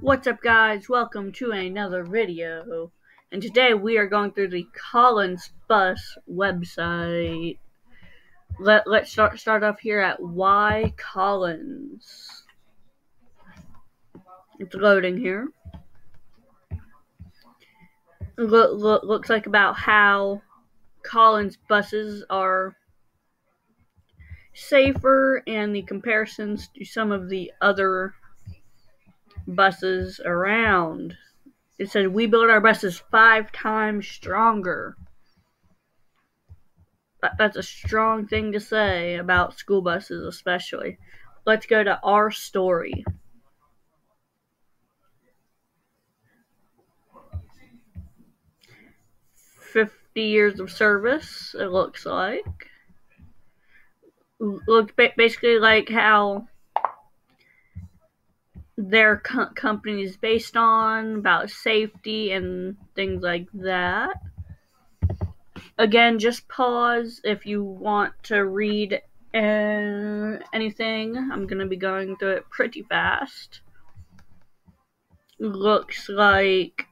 What's up guys, welcome to another video, and today we are going through the Collins Bus website. Let, let's start, start off here at Why Collins. It's loading here. Look, look, looks like about how Collins buses are safer and the comparisons to some of the other buses around. It said we build our buses five times stronger. That's a strong thing to say about school buses, especially. Let's go to our story. Fifty years of service, it looks like. Look basically like how their co- company is based on, about safety and things like that. Again, just pause if you want to read uh, anything. I'm going to be going through it pretty fast. Looks like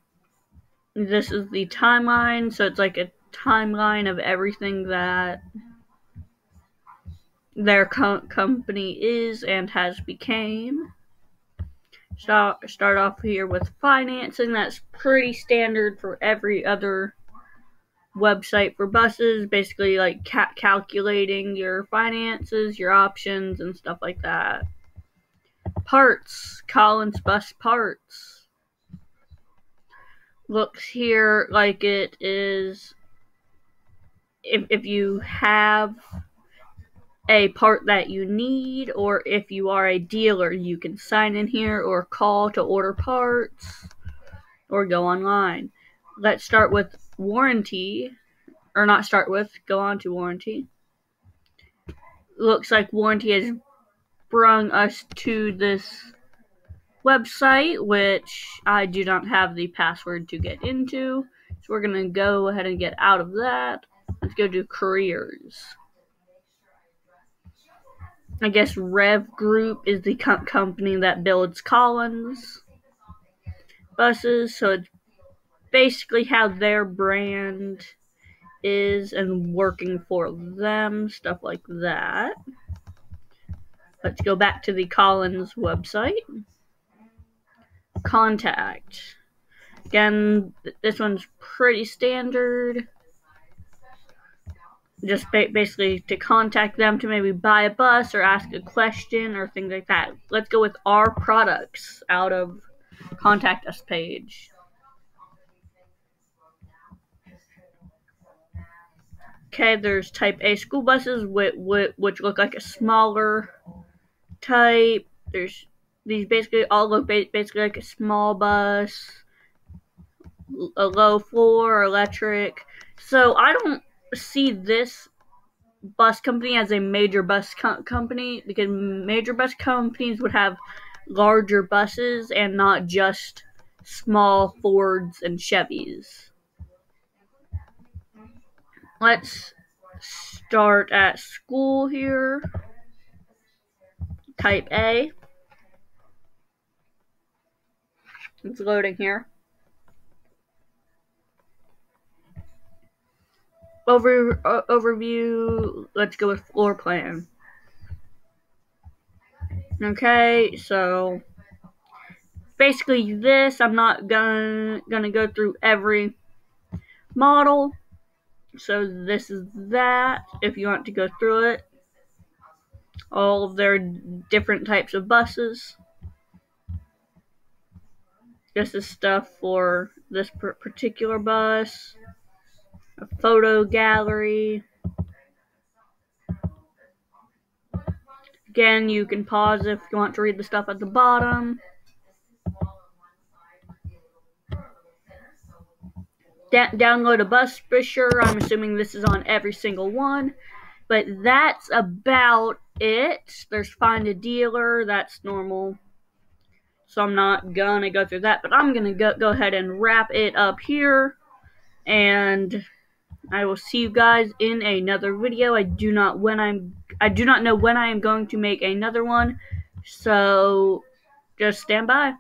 this is the timeline, so it's like a timeline of everything that their co- company is and has became start start off here with financing. That's pretty standard for every other website for buses. Basically, like ca- calculating your finances, your options, and stuff like that. Parts, Collins Bus Parts. Looks here like it is. If if you have a part that you need, or if you are a dealer, you can sign in here or call to order parts or go online. Let's start with warranty, or not start with, go on to warranty. Looks like warranty has brung us to this website, which I do not have the password to get into. So we're going to go ahead and get out of that. Let's go to careers. I guess Rev Group is the co- company that builds Collins buses, so it's basically how their brand is and working for them, stuff like that. Let's go back to the Collins website. Contact. Again, this one's pretty standard just ba- basically to contact them to maybe buy a bus or ask a question or things like that. Let's go with our products out of contact us page. Okay, there's type A school buses which, which look like a smaller type. There's these basically all look basically like a small bus, a low floor, electric. So I don't see this bus company as a major bus co- company because major bus companies would have larger buses and not just small Fords and Chevys. Let's start at school here. Type A. It's loading here. Over uh, overview. Let's go with floor plan. Okay, so basically this. I'm not gonna gonna go through every model. So this is that. If you want to go through it, all of their different types of buses. This is stuff for this particular bus a photo gallery. Again, you can pause if you want to read the stuff at the bottom. Da download a bus sure. I'm assuming this is on every single one. But that's about it. There's find a dealer. That's normal. So I'm not gonna go through that. But I'm gonna go, go ahead and wrap it up here. And I will see you guys in another video. I do not when I'm I do not know when I am going to make another one. So just stand by.